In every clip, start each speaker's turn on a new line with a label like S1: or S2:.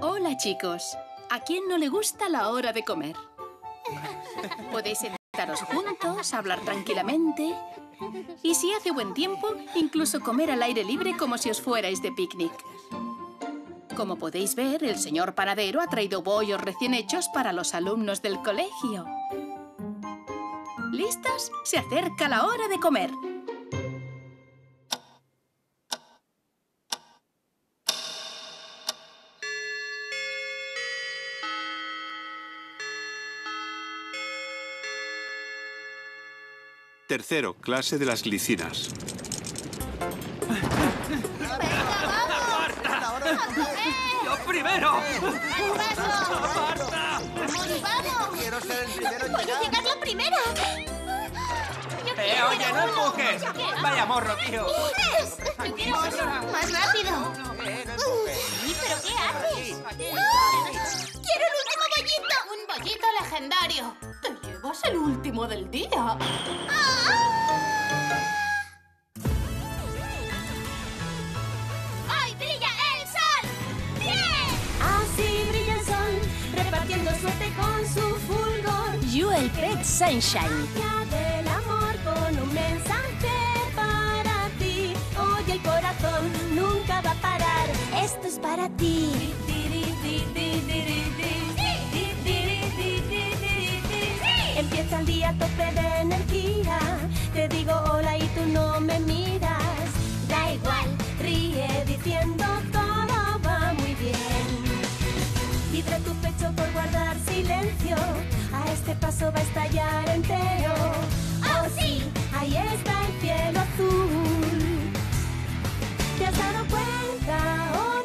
S1: Hola, chicos. ¿A quién no le gusta la hora de comer? Podéis sentaros juntos, hablar tranquilamente y si hace buen tiempo, incluso comer al aire libre como si os fuerais de picnic. Como podéis ver, el señor panadero ha traído bollos recién hechos para los alumnos del colegio. ¿Listos? Se acerca la hora de comer.
S2: Tercero, clase de las glicinas.
S3: ¡Yo primero!
S4: ¡Vamos!
S5: Quiero ser el primero en
S4: ¡Voy a
S5: llegar.
S4: llegar la primera!
S3: ¡Eh, oye, no empujes! ¡Vaya morro, tío!
S4: ¡Dices! Yo quiero más rápido. Sí, ¿Pero qué haces? ¡Quiero el último bollito! ¡Un bollito legendario! ¡Te llevas el último del día! ¡Hoy brilla el sol! ¡Bien!
S6: Así brilla el sol, repartiendo suerte con su fulgor.
S1: You el Pet Sunshine.
S6: Del amor con un mensaje para ti. Hoy el corazón nunca va a parar. Esto es para ti. Empieza el día a tope de energía. Te digo hola y tú no me miras. Da igual, ríe diciendo todo va muy bien. Vibra tu pecho por guardar silencio. A este paso va a estallar entero. Oh sí, ahí está el cielo azul. ¿Te has dado cuenta o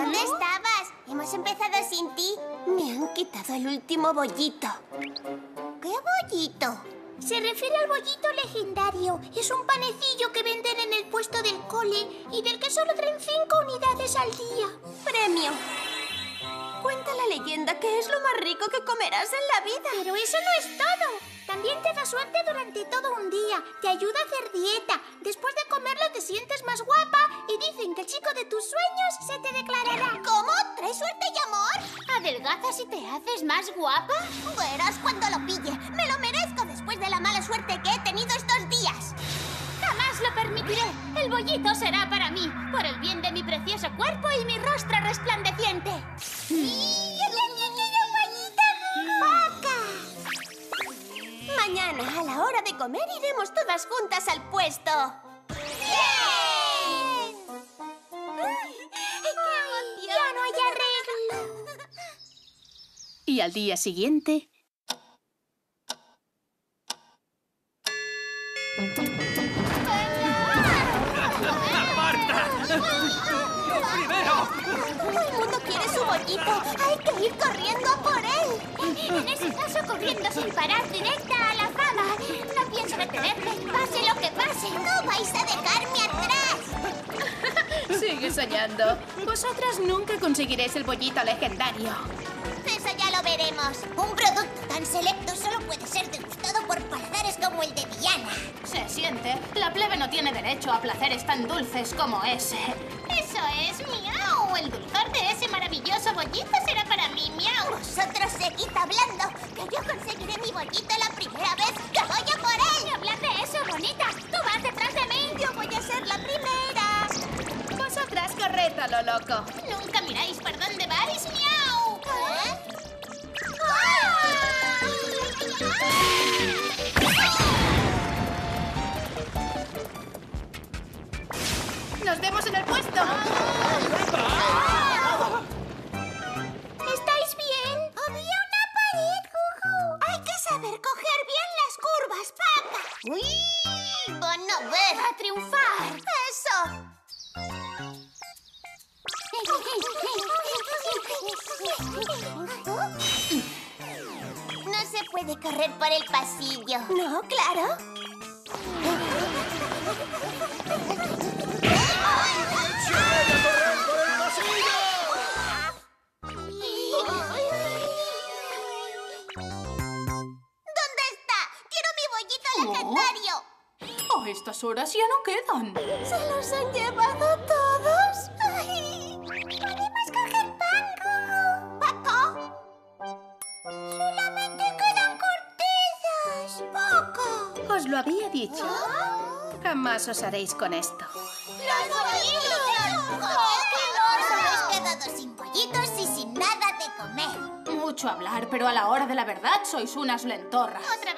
S4: ¿dónde estabas? Hemos empezado sin ti.
S6: Me han quitado el último bollito.
S4: ¿Qué bollito? Se refiere al bollito legendario. Es un panecillo que venden en el puesto del cole y del que solo traen cinco unidades al día.
S6: Premio. Cuenta la leyenda que es lo más rico que comerás en la vida.
S4: Pero eso no es todo. También te da suerte durante todo un día. Te ayuda a hacer dieta. Después de comerlo te sientes más guapa y dicen que el chico de tus sueños se te declarará.
S6: ¿Cómo? ¿Trae suerte y amor?
S4: ¿Adelgazas y te haces más guapa?
S6: Verás cuando lo pille. Me lo merezco después de la mala suerte que he tenido estos días.
S4: Jamás lo permitiré. El bollito será para mí, por el bien de mi precioso cuerpo y mi rostro resplandeciente. ¡Yo
S6: Mañana, a la hora de comer, iremos todas juntas al puesto.
S4: ¡Bien! ¡Ya no hay arreglo!
S1: Y al día siguiente...
S3: ¡Marta! ¡Yo primero!
S6: Todo el mundo quiere su bollito. Hay que ir corriendo a por él.
S4: En ese caso, corriendo sin parar directa No
S6: vais a dejarme atrás.
S1: Sigue soñando. Vosotras nunca conseguiréis el bollito legendario.
S6: Eso ya lo veremos. Un producto tan selecto solo puede ser degustado por paladares como el de Diana.
S4: Se siente. La plebe no tiene derecho a placeres tan dulces como ese. Eso es, miau. El dulzor de ese maravilloso bollito será para mí, miau.
S6: Vosotros seguid hablando, que yo conseguiré mi bollito la primera vez que vaya por él.
S4: Hablar de eso, bonita. Tú
S1: Vosotras corred a lo loco.
S4: Nunca miráis por dónde vais, miau.
S6: ¿Eh?
S1: ¡Nos vemos en el puesto! Estas horas ya no quedan.
S7: ¿Se los han llevado todos? Ay, ¿Podemos coger pan, Gugu? ¿Paco? Solamente quedan cortezas. ¡Paco!
S1: Os lo había dicho. Jamás os haréis con esto.
S7: ¡Los bollitos! ¡Os habéis quedado sin bollitos y sin nada de comer!
S1: Mucho hablar, pero a la hora de la verdad sois unas lentorras.
S7: Otra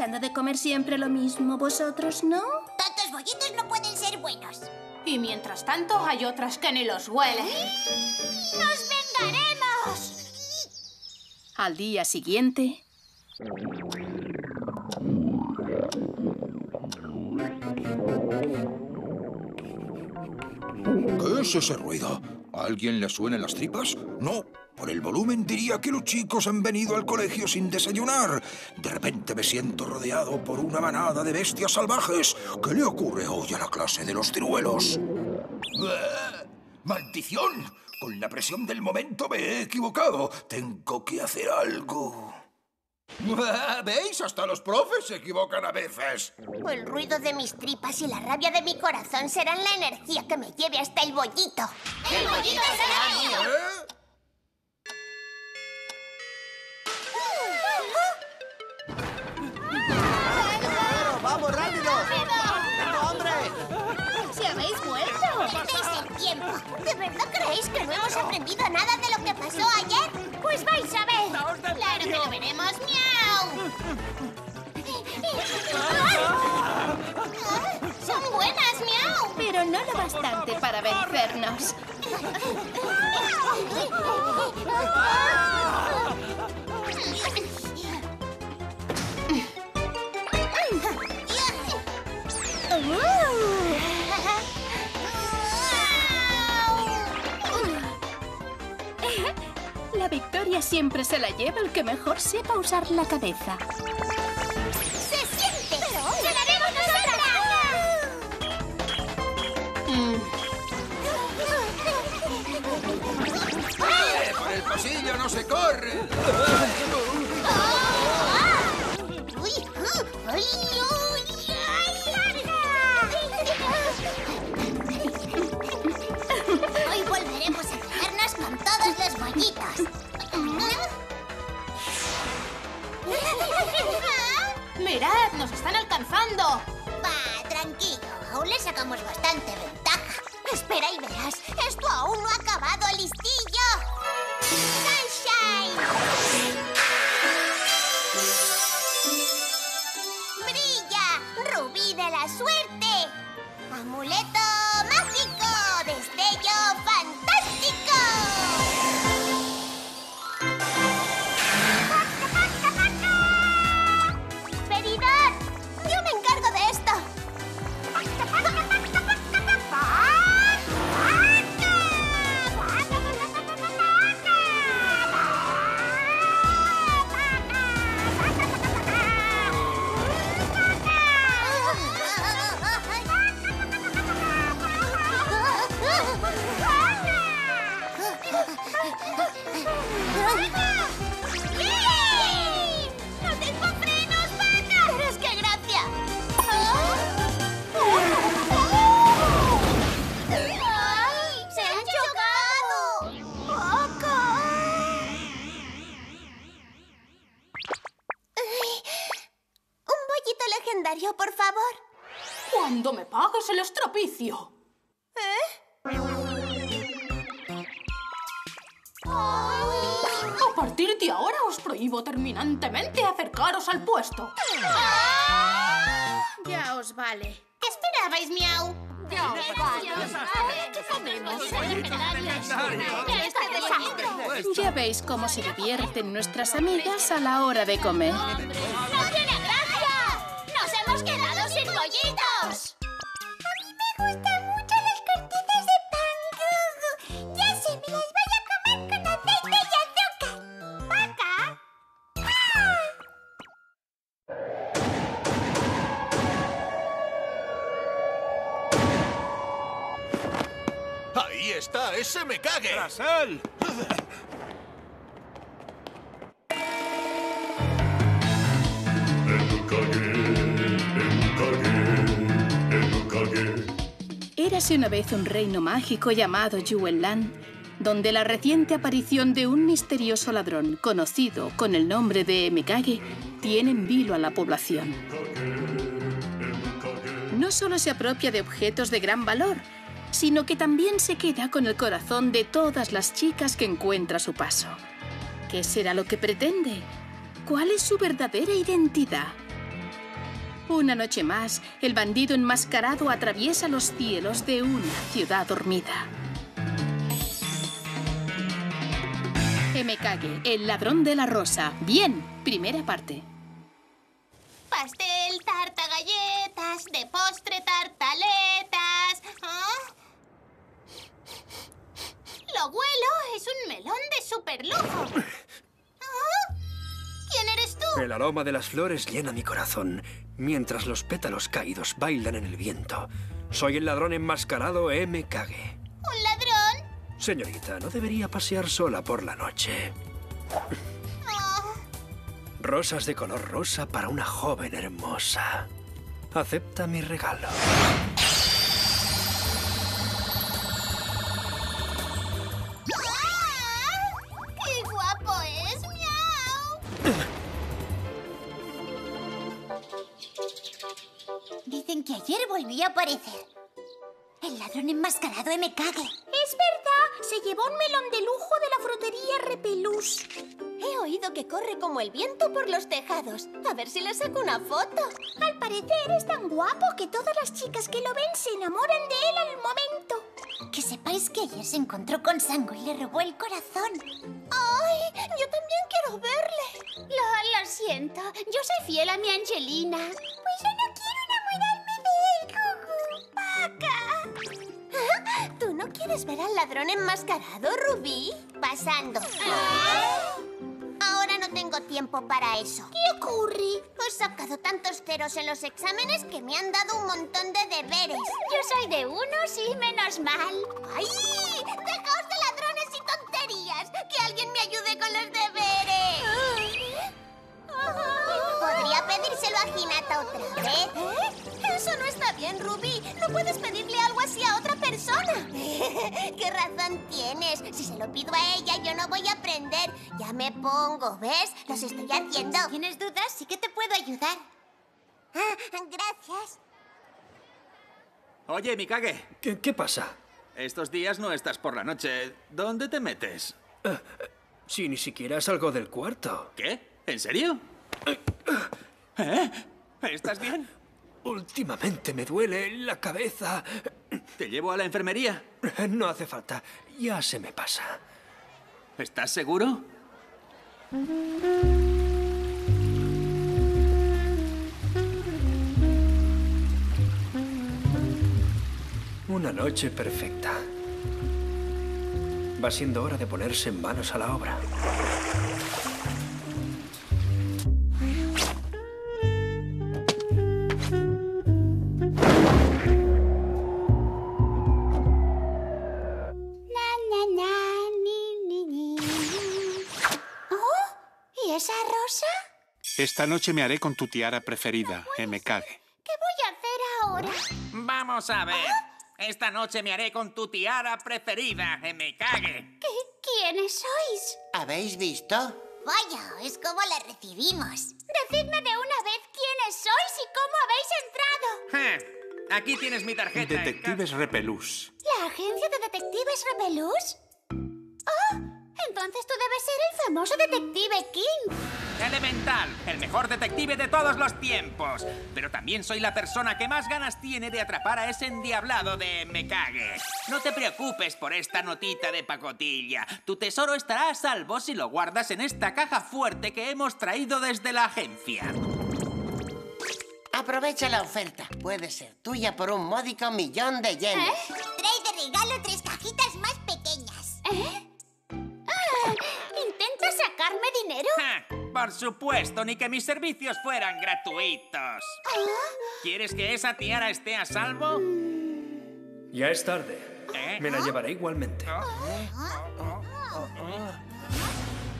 S1: cansando de comer siempre lo mismo. ¿Vosotros no?
S7: Tantos bollitos no pueden ser buenos.
S1: Y mientras tanto hay otras que ni los huelen.
S7: ¡Nos vengaremos!
S1: Al día siguiente...
S8: ¿Qué es ese ruido? ¿A alguien le suenan las tripas? No, por el volumen diría que los chicos han venido al colegio sin desayunar. De repente me siento rodeado por una manada de bestias salvajes. ¿Qué le ocurre hoy a la clase de los ciruelos? ¡Maldición! Con la presión del momento me he equivocado. Tengo que hacer algo. ¿Veis? Hasta los profes se equivocan a veces.
S7: El ruido de mis tripas y la rabia de mi corazón serán la energía que me lleve hasta el bollito. ¡El bollito será mío!
S8: ¿Eh?
S9: ¡Vamos, rápido! ¡Tengo hambre!
S7: ¡Si habéis vuelto! ¡Perdéis el tiempo! ¿De verdad creéis que no hemos aprendido nada de lo que pasó ayer? ¡Pues vais a ver! ¡Claro que lo veremos! ¡Miau! ¡Son buenas, miau!
S1: Pero no lo bastante para vencernos. siempre se la lleva el que mejor sepa usar la cabeza.
S7: ¡Se siente! ¡Ganaremos
S8: ¡Eh, ¡Por el pasillo no se corre!
S7: Hoy volveremos a quedarnos con todos los bollitos.
S1: ¡Mirad! ¡Nos están alcanzando!
S7: Va, tranquilo. Aún le sacamos bastante ventaja. Espera y verás. Esto aún no ha acabado,
S1: Cuando me pagues el estropicio. A partir de ahora os prohíbo terminantemente acercaros al puesto.
S7: ¡Ah!
S1: Ya os vale.
S7: Espera Ya vais, miau.
S10: ¿Qué comemos?
S7: Este desastre.
S1: Ya veis cómo se divierten nuestras amigas a la hora de comer.
S7: Bollitos! A mí me gustan mucho las cortitas de pan, Gugu. Ya sé, me las voy a comer con aceite y azúcar. ¿Vaca?
S11: Ahí está, ese me cague.
S2: ¡Tras
S1: Una vez un reino mágico llamado Yuenland, donde la reciente aparición de un misterioso ladrón conocido con el nombre de Emekage tiene en vilo a la población. No solo se apropia de objetos de gran valor, sino que también se queda con el corazón de todas las chicas que encuentra a su paso. ¿Qué será lo que pretende? ¿Cuál es su verdadera identidad? Una noche más, el bandido enmascarado atraviesa los cielos de una ciudad dormida. Emekage, el ladrón de la rosa. Bien, primera parte.
S7: Pastel, tarta, galletas, de postre, tartaletas. ¿Ah? Lo huelo, es un melón de super lujo. ¿Ah? ¿Quién eres tú?
S12: El aroma de las flores llena mi corazón, mientras los pétalos caídos bailan en el viento. Soy el ladrón enmascarado M. Kage.
S7: ¿Un ladrón?
S12: Señorita, no debería pasear sola por la noche.
S7: Oh,
S12: Rosas de color rosa para una joven hermosa. Acepta mi regalo.
S7: Aparecer. El ladrón enmascarado me cague. Es verdad, se llevó un melón de lujo de la frutería Repelús. He oído que corre como el viento por los tejados. A ver si le saco una foto. Al parecer es tan guapo que todas las chicas que lo ven se enamoran de él al momento. Que sepáis que ayer se encontró con Sango y le robó el corazón. ¡Ay! Yo también quiero verle. Lo, lo siento. Yo soy fiel a mi Angelina. ¿Tú no quieres ver al ladrón enmascarado, Rubí? Pasando. Ahora no tengo tiempo para eso. ¿Qué ocurre? He sacado tantos ceros en los exámenes que me han dado un montón de deberes. Yo soy de unos y menos mal. ¡Ay! ¡Dejaos de ladrones y tonterías! ¡Que alguien me ayude con los deberes! ¿Podría pedírselo a Hinata otra vez? ¿Eh? Eso no está bien, Ruby. No puedes pedirle algo así a otra. ¿Qué razón tienes? Si se lo pido a ella, yo no voy a aprender. Ya me pongo, ¿ves? Los estoy haciendo. Si tienes dudas, sí que te puedo ayudar. Ah, gracias.
S13: Oye, Mikage,
S12: ¿Qué, qué pasa?
S13: estos días no estás por la noche. ¿Dónde te metes?
S12: Si ni siquiera salgo del cuarto.
S13: ¿Qué? ¿En serio? ¿Eh? ¿Estás bien?
S12: Últimamente me duele la cabeza.
S13: ¿Te llevo a la enfermería?
S12: No hace falta. Ya se me pasa.
S13: ¿Estás seguro?
S12: Una noche perfecta. Va siendo hora de ponerse manos a la obra.
S2: Esta noche me haré con tu tiara preferida, Emekage.
S7: ¿Qué voy a hacer ahora?
S3: Vamos a ver. Esta noche me haré con tu tiara preferida, me cague.
S7: ¿Qué, ¿Quiénes sois?
S4: ¿Habéis visto?
S7: Vaya, es como la recibimos. Decidme de una vez quiénes sois y cómo habéis entrado.
S3: Aquí tienes mi tarjeta.
S2: Detectives Repelús.
S7: ¿La agencia de detectives Rebelús? ¡Oh! Entonces tú debes ser el famoso detective King.
S3: Elemental, el mejor detective de todos los tiempos. Pero también soy la persona que más ganas tiene de atrapar a ese endiablado de me cague. No te preocupes por esta notita de pacotilla. Tu tesoro estará a salvo si lo guardas en esta caja fuerte que hemos traído desde la agencia.
S10: Aprovecha la oferta. Puede ser tuya por un módico millón de yenes.
S7: ¿Eh? Trae de regalo tres cajitas
S3: por supuesto, ni que mis servicios fueran gratuitos.
S4: ¿Ah?
S3: ¿Quieres que esa tiara esté a salvo?
S12: Ya es tarde.
S3: ¿Eh?
S12: Me la llevaré igualmente.
S3: Oh.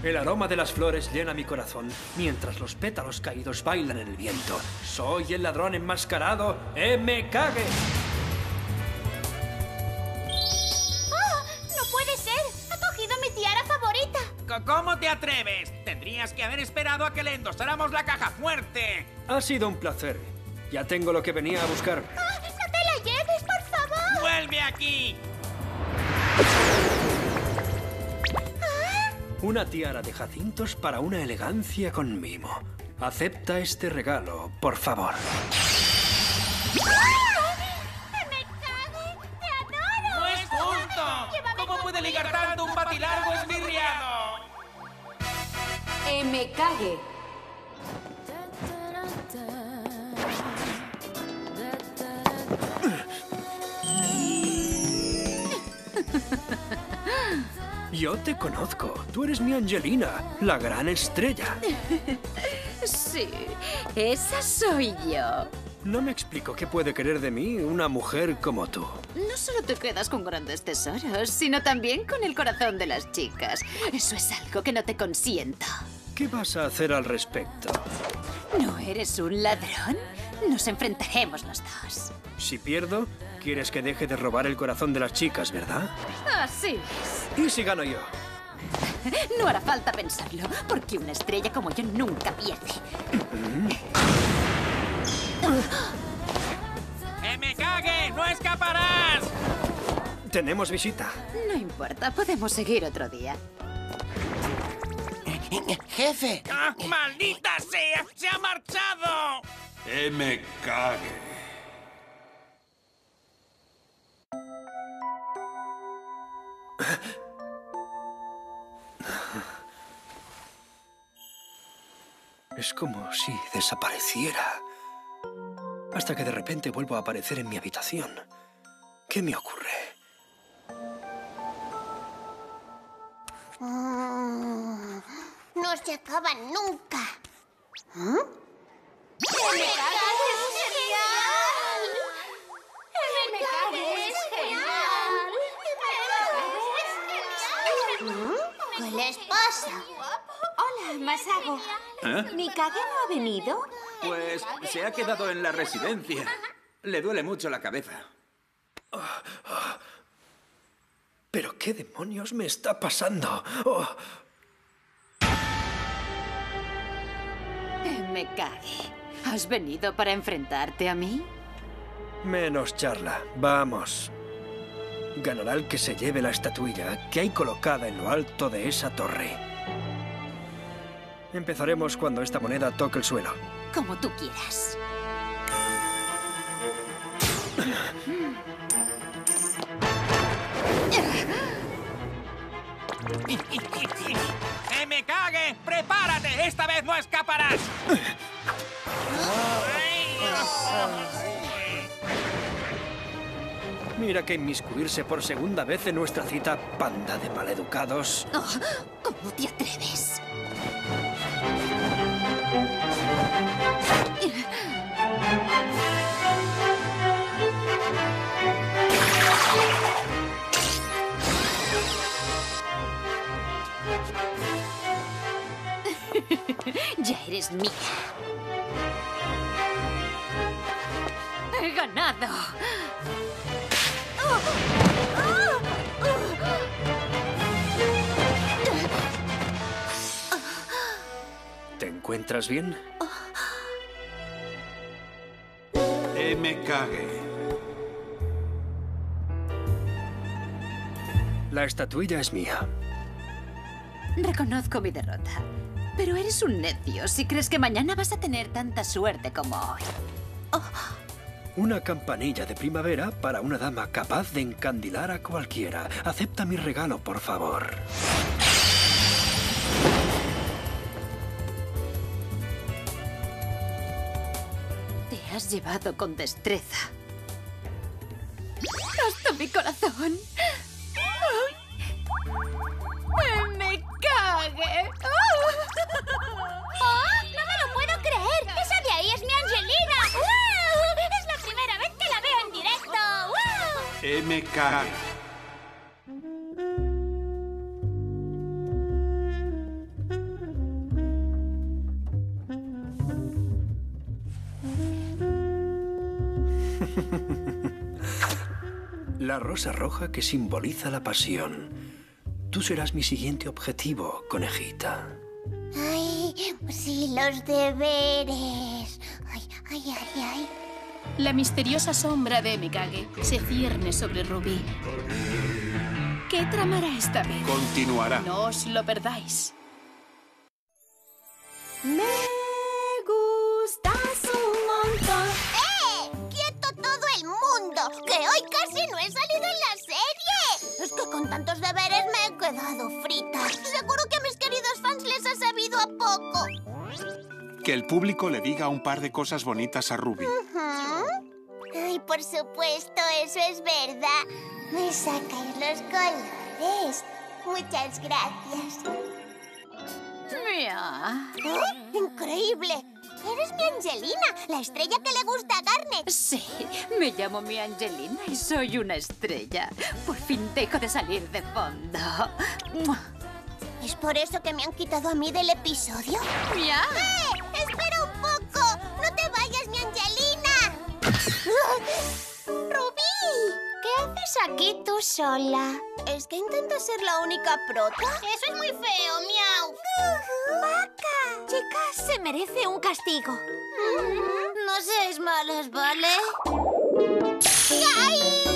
S12: El aroma de las flores llena mi corazón mientras los pétalos caídos bailan en el viento. Soy el ladrón enmascarado M. Kage.
S3: ¿Cómo te atreves? Tendrías que haber esperado a que le endosáramos la caja fuerte.
S12: Ha sido un placer. Ya tengo lo que venía a buscar.
S4: ¡Ah! ¡No te la lleves, por favor!
S3: ¡Vuelve aquí!
S12: Una tiara de jacintos para una elegancia con mimo. Acepta este regalo, por favor.
S3: ¡No
S14: Kage.
S12: Yo te conozco. Tú eres mi Angelina, la gran estrella.
S14: Sí, esa soy yo.
S12: No me explico qué puede querer de mí una mujer como tú.
S14: No solo te quedas con grandes tesoros, sino también con el corazón de las chicas. Eso es algo que no te consiento.
S12: ¿Qué vas a hacer al respecto?
S14: ¿No eres un ladrón? Nos enfrentaremos los dos.
S12: Si pierdo, quieres que deje de robar el corazón de las chicas, ¿verdad?
S14: Así es.
S12: ¿Y si gano yo?
S14: No hará falta pensarlo, porque una estrella como yo nunca pierde.
S3: ¡Eh, me cague! ¡No escaparás!
S12: Tenemos visita.
S14: No importa, podemos seguir otro día.
S10: Jefe.
S3: ¡Ah, ¡Maldita sea! ¡Se ha marchado!
S2: M. Kage.
S12: Es como si desapareciera. Hasta que de repente vuelvo a aparecer en mi habitación. ¿Qué me ocurre?
S7: Mm, no se acaban nunca. ¿Mm? ¿Qué les pasa?
S15: Hola, Masago.
S13: ¿Eh?
S15: ¿Mikage no ha venido?
S13: Pues se ha quedado en la residencia. Le duele mucho la cabeza.
S12: ¿Pero qué demonios me está pasando? Oh,
S14: Me cague. ¿Has venido para enfrentarte a mí?
S12: menos charla. Vamos. Ganará el que se lleve la estatuilla que hay colocada en lo alto de esa torre. Empezaremos cuando esta moneda toque el suelo.
S14: Como tú quieras.
S3: ¡Prepárate! ¡Esta vez no escaparás!
S12: Mira que inmiscuirse por segunda vez en nuestra cita, panda de maleducados.
S14: Oh, ¿Cómo te atreves? ya eres mía. He ganado.
S12: ¿Te encuentras bien?
S2: M. Kage.
S12: La estatuilla es mía.
S14: Reconozco mi derrota. Pero eres un necio si crees que mañana vas a tener tanta suerte como hoy.
S12: Una campanilla de primavera para una dama capaz de encandilar a cualquiera. Acepta mi regalo, por favor.
S14: Te has llevado con destreza. Hasta mi corazón.
S2: MK.
S12: La rosa roja que simboliza la pasión. Tú serás mi siguiente objetivo, conejita.
S7: Ay, sí, los deberes. Ay, ay, ay, ay.
S1: La misteriosa sombra de Mikage se cierne sobre Rubí. ¿Qué tramará esta vez?
S2: Continuará.
S1: No os lo perdáis.
S6: Me gustas un montón.
S7: ¡Eh! ¡Quieto todo el mundo! ¡Que hoy casi no he salido en la serie! Es que con tantos deberes me he quedado frita. Seguro que a mis queridos fans les ha sabido a poco.
S2: Que el público le diga un par de cosas bonitas a Ruby.
S7: Ay, por supuesto, eso es verdad. Me sacáis los colores. Muchas gracias.
S14: Mira.
S7: ¡Oh! ¡Increíble! Eres mi Angelina, la estrella que le gusta a Garnet.
S14: Sí, me llamo mi Angelina y soy una estrella. Por fin dejo de salir de fondo.
S7: ¿Es por eso que me han quitado a mí del episodio?
S14: ¡Ya!
S7: ¡Eh! ¡Espera un poco! ¡No te vayas, mi Angelina! ¡Rubí! ¿Qué haces aquí tú sola? ¿Es que intentas ser la única prota?
S4: ¡Eso es muy feo, miau!
S7: ¡Vaca!
S4: Chicas, se merece un castigo.
S7: No seas malas, ¿vale? ¡Ay!